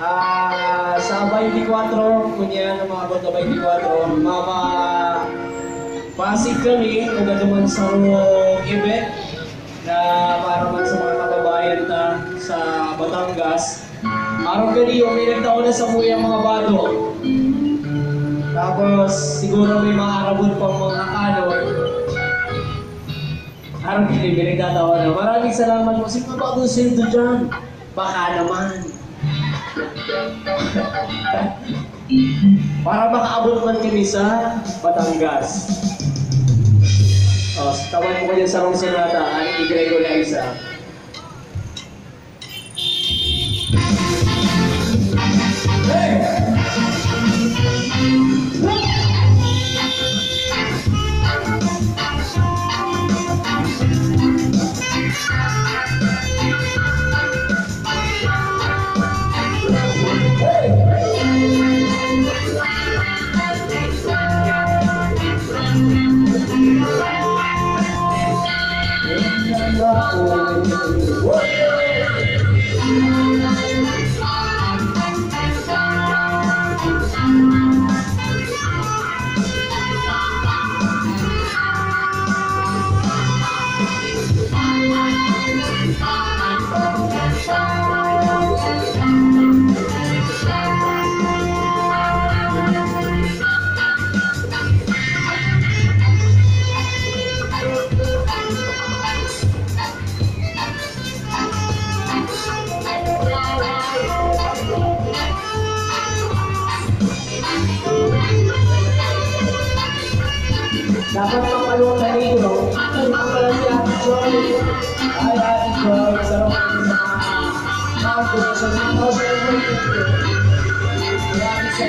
Ah, sa 24, kunya na mga abot na 24, mama pasig kami kung naman sa event na para man sa mga kababayan ta sa Batangas. Araw kani yung may nagtaon na sa muyang mga bado. Tapos siguro may mga arabot pang mga kanon. Araw kani may nagtatawa na. Maraming salamat po. Sige ba kung sino dyan? Baka naman. Para makaabot man kami sa Batangas. Oh, tawan mo ko dyan sa Rong Sonata, ani ni Gregory Dapat pa kayo na ikaw At ang makalaya Joy Kaya ikaw sa mga Magkulo sa mga Magkulo sa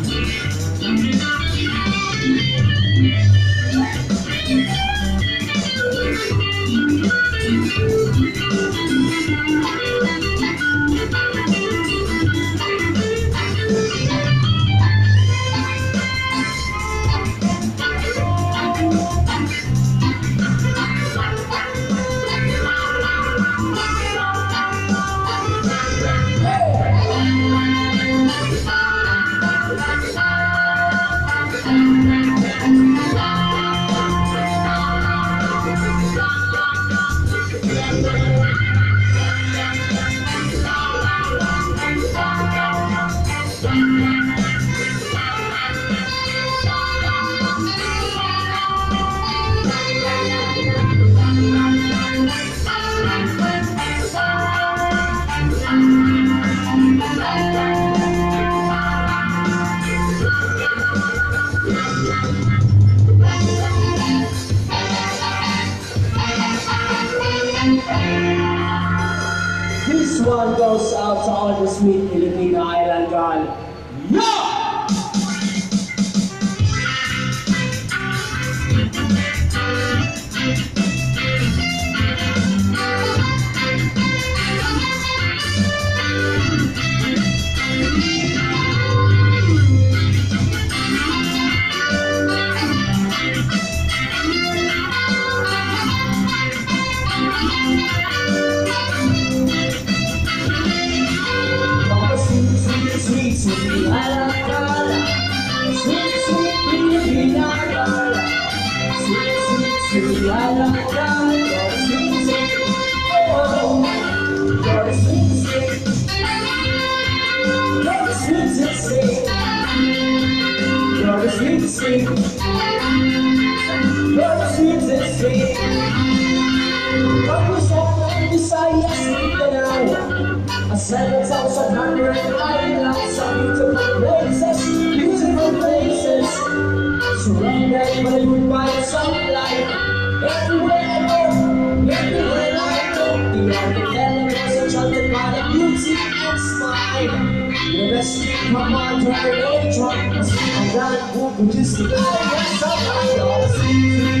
one goes out to all the sweet Filipino island girl. La la la, you're the sweetest. You're the sweetest. You're the sweetest. Tapos ako ang Visayas my to As I'm down who could just the islands of my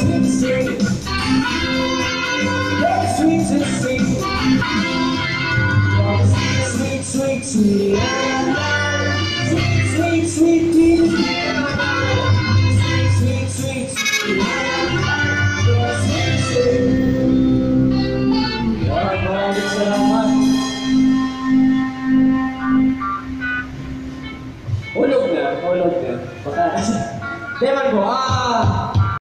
Sweet, sweet. You're sweet, sweet. You're sweet, sweet, sweet.